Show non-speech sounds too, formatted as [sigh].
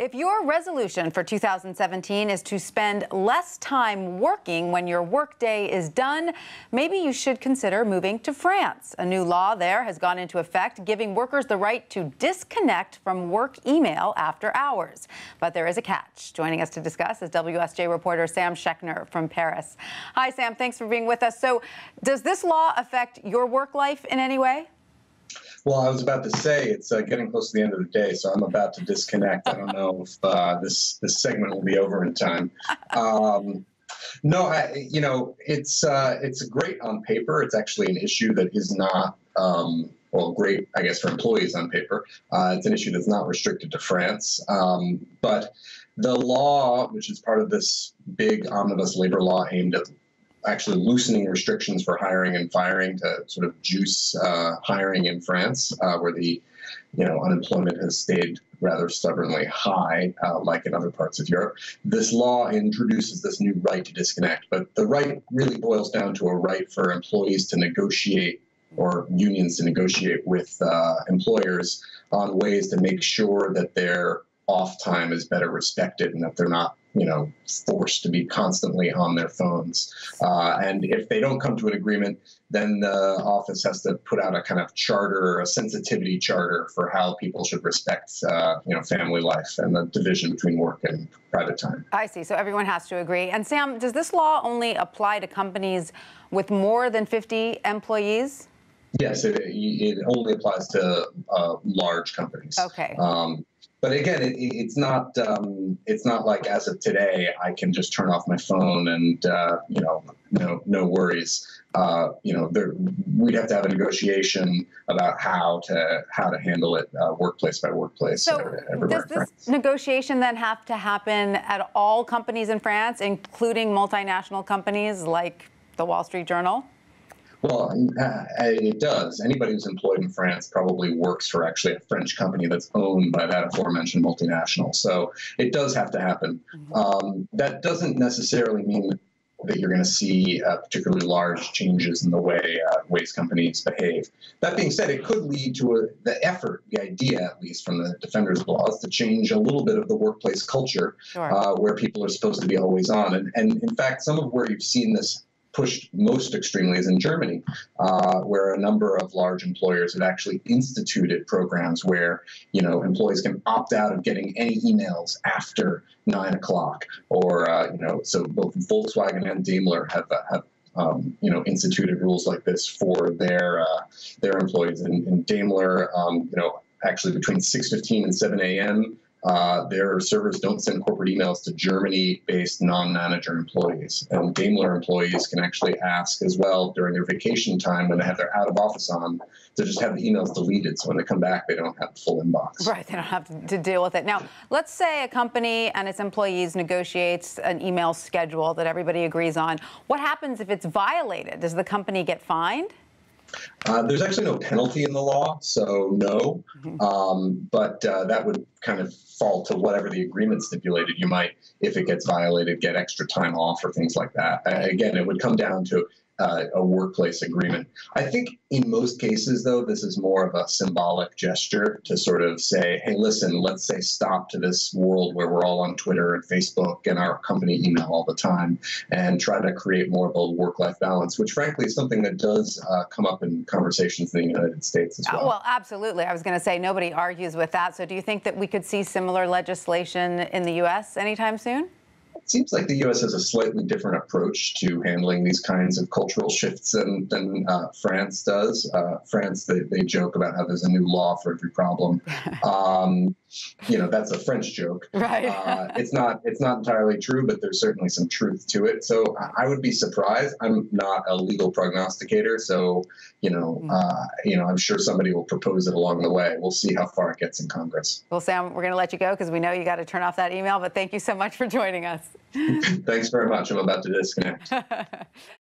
If your resolution for 2017 is to spend less time working when your workday is done, maybe you should consider moving to France. A new law there has gone into effect, giving workers the right to disconnect from work email after hours. But there is a catch. Joining us to discuss is WSJ reporter Sam Schechner from Paris. Hi, Sam. Thanks for being with us. So, does this law affect your work life in any way? Well, I was about to say it's uh, getting close to the end of the day, so I'm about to disconnect. I don't know if uh, this this segment will be over in time. Um, no, I, you know, it's uh, it's great on paper. It's actually an issue that is not. Um, well, great, I guess, for employees on paper. Uh, it's an issue that's not restricted to France. Um, but the law, which is part of this big omnibus labor law aimed at actually loosening restrictions for hiring and firing to sort of juice uh, hiring in France, uh, where the you know unemployment has stayed rather stubbornly high, uh, like in other parts of Europe. This law introduces this new right to disconnect, but the right really boils down to a right for employees to negotiate or unions to negotiate with uh, employers on ways to make sure that their off time is better respected and that they're not you know forced to be constantly on their phones. Uh, and if they don't come to an agreement then the office has to put out a kind of charter a sensitivity charter for how people should respect uh, you know family life and the division between work and private time. I see. So everyone has to agree. And sam does this law only apply to companies with more than 50 employees? Yes, it, it only applies to uh, large companies. Okay. Um, but again, it, it's not um, it's not like as of today I can just turn off my phone and uh, you know no no worries. Uh, you know, there, we'd have to have a negotiation about how to how to handle it uh, workplace by workplace. So does this negotiation then have to happen at all companies in France, including multinational companies like the Wall Street Journal? Well, uh, it does. Anybody who's employed in France probably works for actually a French company that's owned by that aforementioned multinational. So it does have to happen. Mm-hmm. Um, that doesn't necessarily mean that you're going to see uh, particularly large changes in the way uh, waste companies behave. That being said, it could lead to a, the effort, the idea at least from the defenders' laws, to change a little bit of the workplace culture sure. uh, where people are supposed to be always on. And, and in fact, some of where you've seen this pushed most extremely is in Germany, uh, where a number of large employers have actually instituted programs where you know employees can opt out of getting any emails after nine o'clock, or uh, you know, so both Volkswagen and Daimler have uh, have um, you know, instituted rules like this for their uh, their employees. And, and Daimler, um, you know, actually between 6:15 and 7 a.m. Uh, their servers don't send corporate emails to Germany-based non-manager employees. And Daimler employees can actually ask as well during their vacation time when they have their out-of-office on to just have the emails deleted. So when they come back, they don't have the full inbox. Right, they don't have to deal with it. Now, let's say a company and its employees negotiates an email schedule that everybody agrees on. What happens if it's violated? Does the company get fined? Uh, there's actually no penalty in the law, so no. Mm-hmm. Um, but uh, that would kind of fall to whatever the agreement stipulated. You might, if it gets violated, get extra time off or things like that. Uh, again, it would come down to uh, a workplace agreement. I think in most cases, though, this is more of a symbolic gesture to sort of say, hey, listen, let's say stop to this world where we're all on Twitter and Facebook and our company email all the time and try to create more of a work life balance, which frankly is something that does uh, come up in conversations in the United States as well. well, absolutely. I was going to say nobody argues with that. So do you think that we could see similar legislation in the U.S. anytime soon? It seems like the U.S. has a slightly different approach to handling these kinds of cultural shifts than, than uh, France does. Uh, France, they, they joke about how there's a new law for every problem. [laughs] Um, you know, that's a French joke. [laughs] Right. uh, it's not it's not entirely true, but there's certainly some truth to it. So I would be surprised. I'm not a legal prognosticator, so you know, mm. uh, you know, I'm sure somebody will propose it along the way. We'll see how far it gets in Congress. Well, Sam, we're going to let you go because we know you got to turn off that email. But thank you so much for joining us. [laughs] Thanks very much. I'm about to disconnect. [laughs]